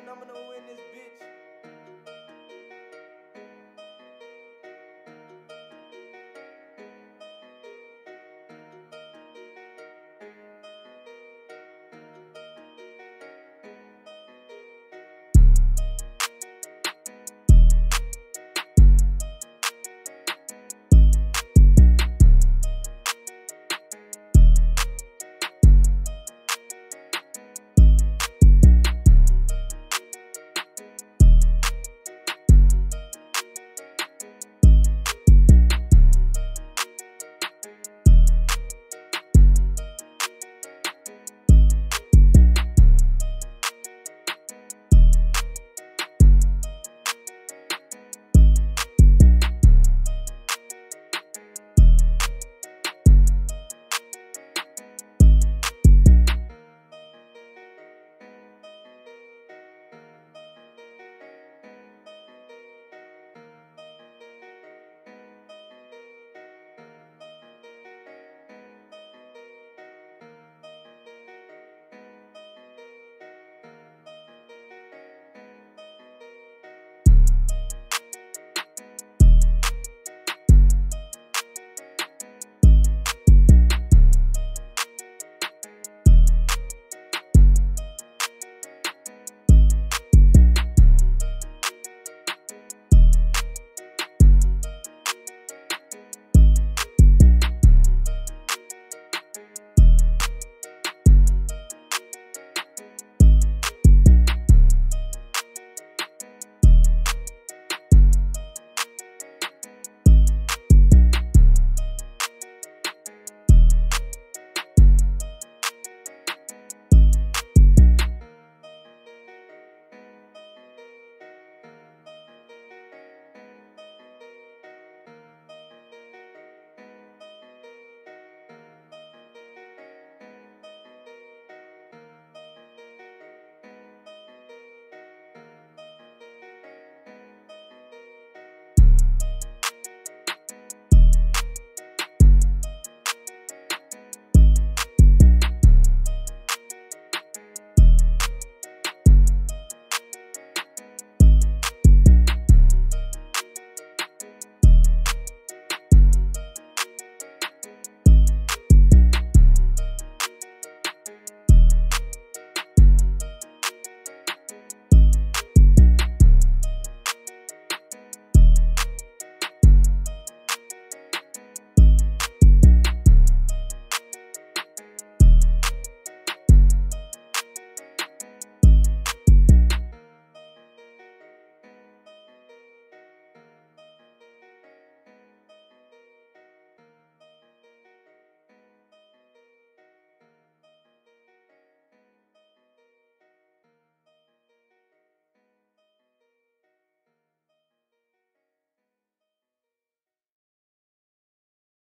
phenomenal in this bitch.